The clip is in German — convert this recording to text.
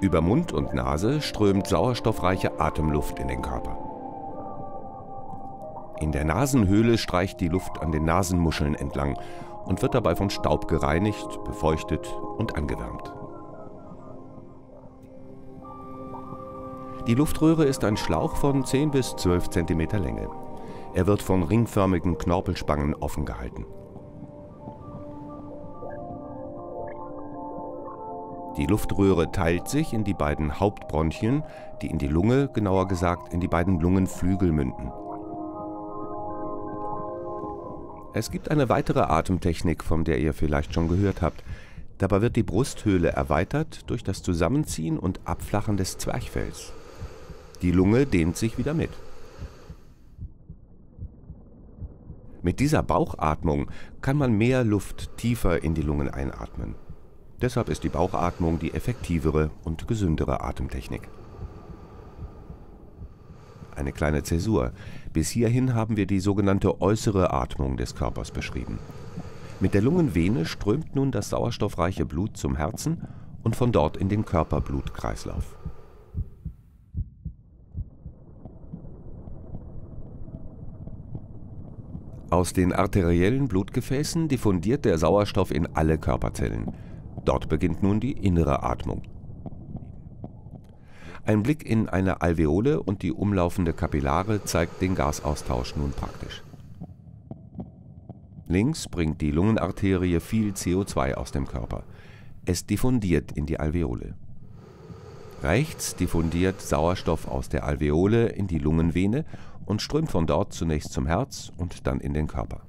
Über Mund und Nase strömt sauerstoffreiche Atemluft in den Körper. In der Nasenhöhle streicht die Luft an den Nasenmuscheln entlang und wird dabei von Staub gereinigt, befeuchtet und angewärmt. Die Luftröhre ist ein Schlauch von 10 bis 12 cm Länge. Er wird von ringförmigen Knorpelspangen offen gehalten. Die Luftröhre teilt sich in die beiden Hauptbronchien, die in die Lunge, genauer gesagt in die beiden Lungenflügel münden. Es gibt eine weitere Atemtechnik, von der ihr vielleicht schon gehört habt. Dabei wird die Brusthöhle erweitert durch das Zusammenziehen und Abflachen des Zwerchfells. Die Lunge dehnt sich wieder mit. Mit dieser Bauchatmung kann man mehr Luft tiefer in die Lungen einatmen. Deshalb ist die Bauchatmung die effektivere und gesündere Atemtechnik. Eine kleine Zäsur. Bis hierhin haben wir die sogenannte äußere Atmung des Körpers beschrieben. Mit der Lungenvene strömt nun das sauerstoffreiche Blut zum Herzen und von dort in den Körperblutkreislauf. Aus den arteriellen Blutgefäßen diffundiert der Sauerstoff in alle Körperzellen. Dort beginnt nun die innere Atmung. Ein Blick in eine Alveole und die umlaufende Kapillare zeigt den Gasaustausch nun praktisch. Links bringt die Lungenarterie viel CO2 aus dem Körper. Es diffundiert in die Alveole. Rechts diffundiert Sauerstoff aus der Alveole in die Lungenvene und strömt von dort zunächst zum Herz und dann in den Körper.